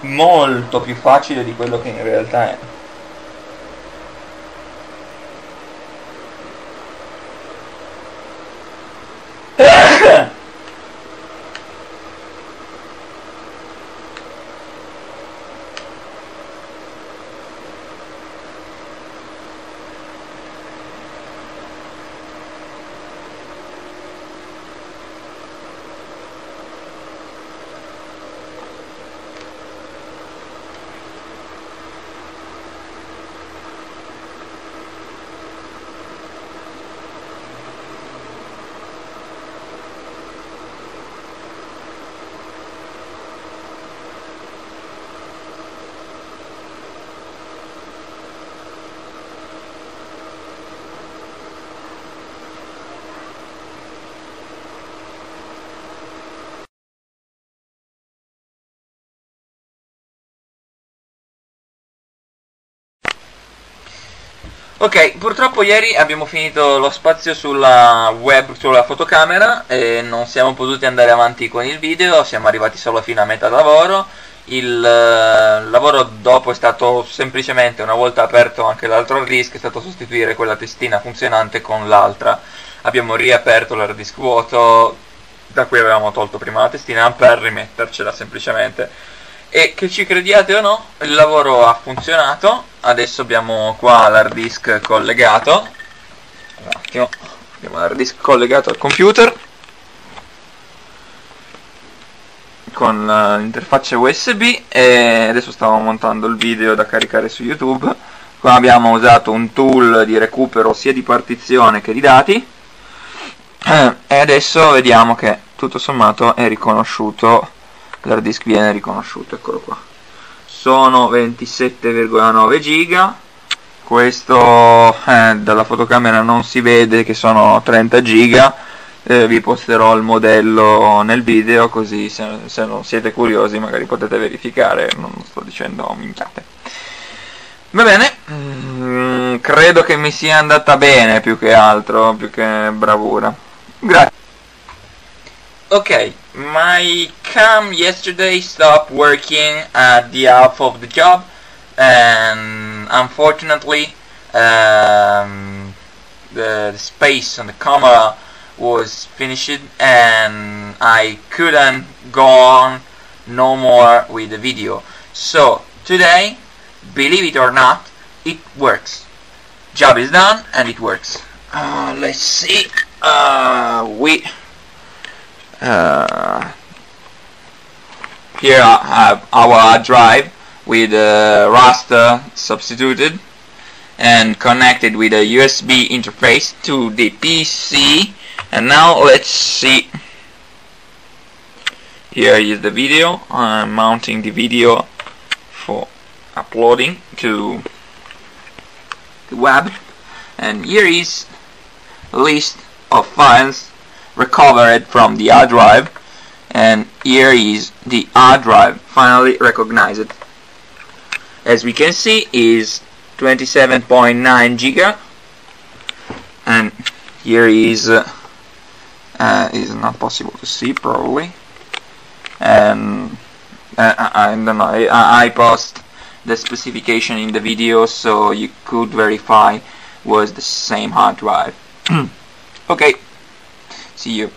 molto più facile di quello che in realtà è. Ok, purtroppo ieri abbiamo finito lo spazio sulla web, sulla fotocamera e non siamo potuti andare avanti con il video, siamo arrivati solo fino a metà lavoro. Il uh, lavoro dopo è stato semplicemente, una volta aperto anche l'altro disk, è stato sostituire quella testina funzionante con l'altra. Abbiamo riaperto l'hard disk vuoto, da cui avevamo tolto prima la testina, per rimettercela semplicemente e che ci crediate o no, il lavoro ha funzionato. Adesso abbiamo qua l'hard disk collegato. Un attimo, abbiamo l'hard disk collegato al computer con l'interfaccia USB e adesso stavo montando il video da caricare su YouTube. Qua abbiamo usato un tool di recupero sia di partizione che di dati e adesso vediamo che tutto sommato è riconosciuto l'hard disk viene riconosciuto eccolo qua. Sono 27,9 giga. Questo eh, dalla fotocamera non si vede che sono 30 giga. Eh, vi posterò il modello nel video così se, se, non siete curiosi magari potete verificare. Non sto dicendo minchiate. Va bene. Mm, credo che mi sia andata bene più che altro più che bravura. Grazie. Ok my cam yesterday stopped working at the half of the job and unfortunately um, the, the, space on the camera was finished and I couldn't go on no more with the video. So today believe it or not it works. Job is done and it works. Uh, let's see. Uh, we uh, here I have our hard drive with a raster substituted and connected with a USB interface to the PC and now let's see. Here is the video. I'm mounting the video for uploading to the web. And here is a list of files recovered from the hard drive and here is the hard drive finally recognized. As we can see is 27.9 giga and here is uh, uh, is not possible to see probably. And uh, I, I, don't know I, I post the specification in the video so you could verify was the same hard drive. Okay See you.